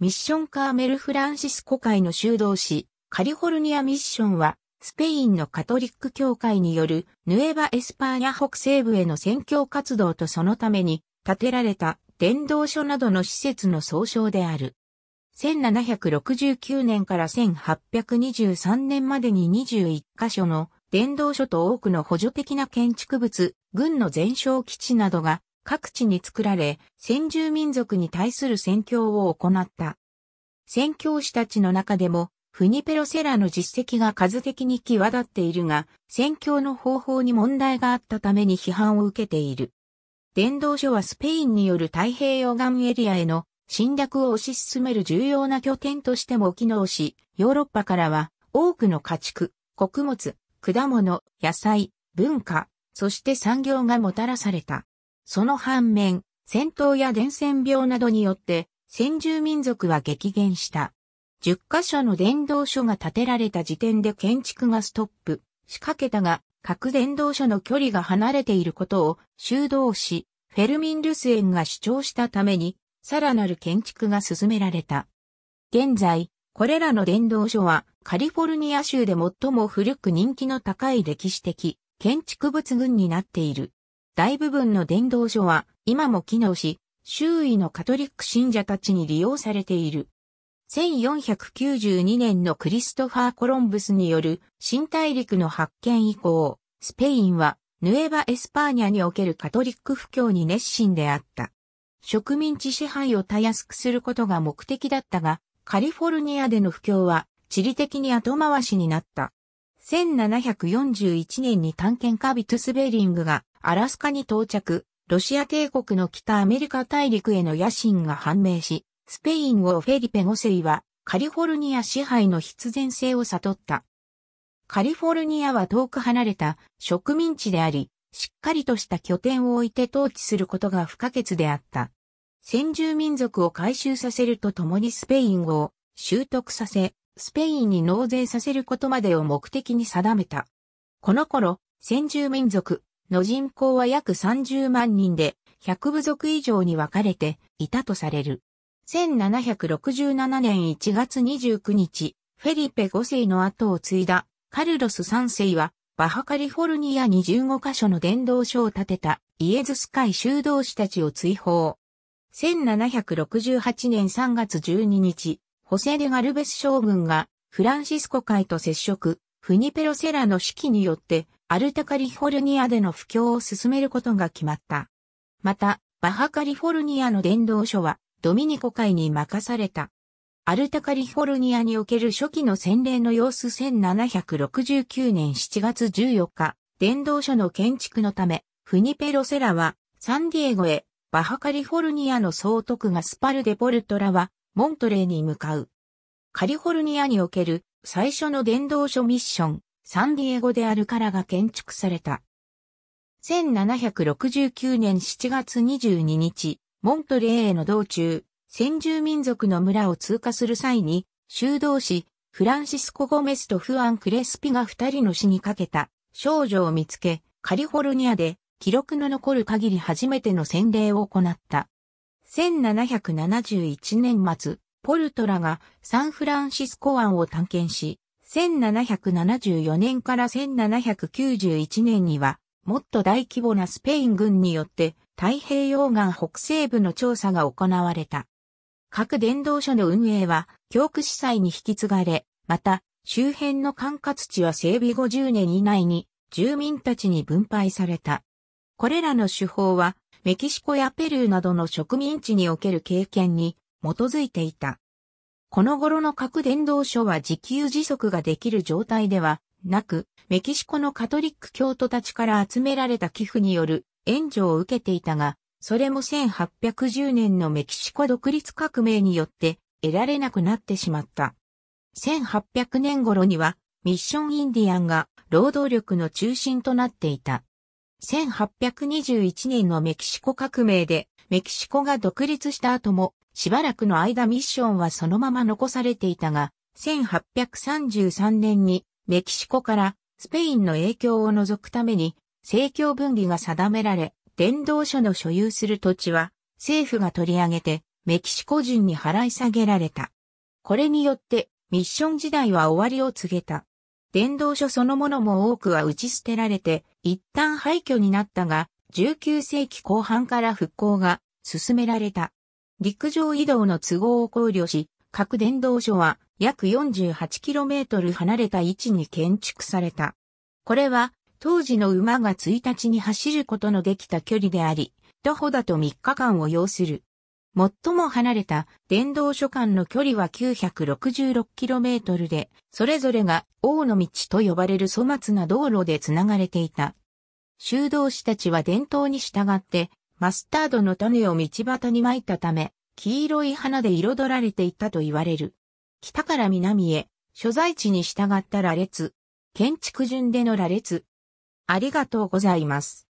ミッションカーメル・フランシスコ会の修道士、カリフォルニアミッションは、スペインのカトリック教会によるヌエバ・エスパーニャ北西部への宣教活動とそのために建てられた伝道所などの施設の総称である。1769年から1823年までに21カ所の伝道所と多くの補助的な建築物、軍の前哨基地などが各地に作られ、先住民族に対する宣教を行った。宣教師たちの中でも、フニペロセラの実績が数的に際立っているが、宣教の方法に問題があったために批判を受けている。伝道所はスペインによる太平洋岸エリアへの侵略を推し進める重要な拠点としても機能し、ヨーロッパからは多くの家畜、穀物、果物、野菜、文化、そして産業がもたらされた。その反面、戦闘や伝染病などによって先住民族は激減した。10カ所の伝道所が建てられた時点で建築がストップしかけたが、各伝道所の距離が離れていることを修道士、フェルミン・ルスエンが主張したために、さらなる建築が進められた。現在、これらの伝道所はカリフォルニア州で最も古く人気の高い歴史的建築物群になっている。大部分の伝道所は今も機能し、周囲のカトリック信者たちに利用されている。1492年のクリストファー・コロンブスによる新大陸の発見以降、スペインはヌエバ・エスパーニャにおけるカトリック布教に熱心であった。植民地支配をたやすくすることが目的だったが、カリフォルニアでの布教は地理的に後回しになった。1741年に探検家ビトゥスベリングがアラスカに到着、ロシア帝国の北アメリカ大陸への野心が判明し、スペイン語フェリペ5世はカリフォルニア支配の必然性を悟った。カリフォルニアは遠く離れた植民地であり、しっかりとした拠点を置いて統治することが不可欠であった。先住民族を回収させるとともにスペイン語を習得させ、スペインに納税させることまでを目的に定めた。この頃、先住民族、の人口は約30万人で、100部族以上に分かれていたとされる。1767年1月29日、フェリペ5世の後を継いだカルロス3世は、バハカリフォルニアに15カ所の伝道所を建てたイエズス会修道士たちを追放。1768年3月12日、ホセデ・ガルベス将軍がフランシスコ会と接触、フニペロセラの指揮によってアルタカリフォルニアでの布教を進めることが決まった。また、バハカリフォルニアの伝道所はドミニコ会に任された。アルタカリフォルニアにおける初期の洗礼の様子1769年7月14日、伝道所の建築のため、フニペロセラはサンディエゴへ、バハカリフォルニアの総督がスパルデポルトラはモントレーに向かう。カリフォルニアにおける最初の伝道所ミッション、サンディエゴであるからが建築された。1769年7月22日、モントレーへの道中、先住民族の村を通過する際に、修道士、フランシスコ・ゴメスとフアン・クレスピが二人の死にかけた少女を見つけ、カリフォルニアで記録の残る限り初めての洗礼を行った。1771年末、ポルトラがサンフランシスコ湾を探検し、1774年から1791年には、もっと大規模なスペイン軍によって太平洋岸北西部の調査が行われた。各伝道所の運営は教区司祭に引き継がれ、また周辺の管轄地は整備50年以内に住民たちに分配された。これらの手法はメキシコやペルーなどの植民地における経験に基づいていた。この頃の各伝道所は自給自足ができる状態ではなく、メキシコのカトリック教徒たちから集められた寄付による援助を受けていたが、それも1810年のメキシコ独立革命によって得られなくなってしまった。1800年頃にはミッションインディアンが労働力の中心となっていた。1821年のメキシコ革命でメキシコが独立した後もしばらくの間ミッションはそのまま残されていたが、1833年にメキシコからスペインの影響を除くために政教分離が定められ、伝道所の所有する土地は政府が取り上げてメキシコ人に払い下げられた。これによってミッション時代は終わりを告げた。伝道書そのものも多くは打ち捨てられて一旦廃墟になったが、19世紀後半から復興が進められた。陸上移動の都合を考慮し、各伝道所は約 48km 離れた位置に建築された。これは当時の馬が1日に走ることのできた距離であり、徒歩だと3日間を要する。最も離れた電動所間の距離は 966km で、それぞれが王の道と呼ばれる粗末な道路で繋がれていた。修道士たちは伝統に従ってマスタードの種を道端に撒いたため、黄色い花で彩られていたと言われる。北から南へ、所在地に従った羅列。建築順での羅列。ありがとうございます。